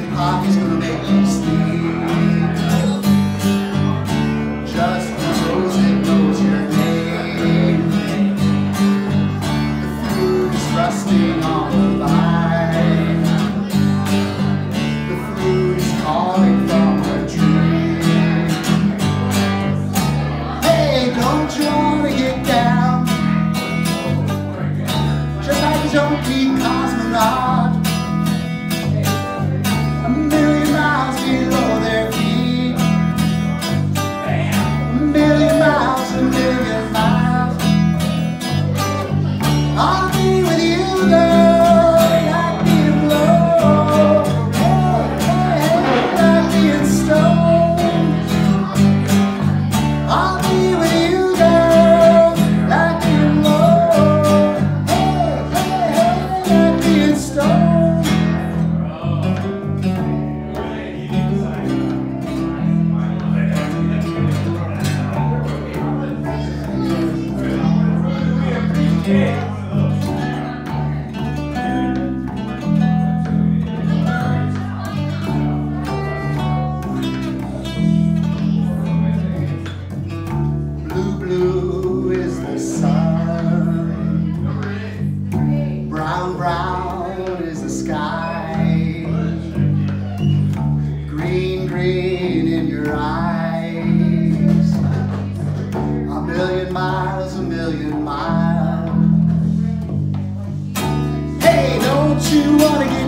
hip hop gonna make you sleep. Just because it knows your name. The fruit is rusting on the vine. The fruit is calling from a dream. Hey, don't you wanna get down? Just like Joe P. Cosmonaut. on brown, is the sky. Green, green in your eyes. A million miles, a million miles. Hey, don't you wanna get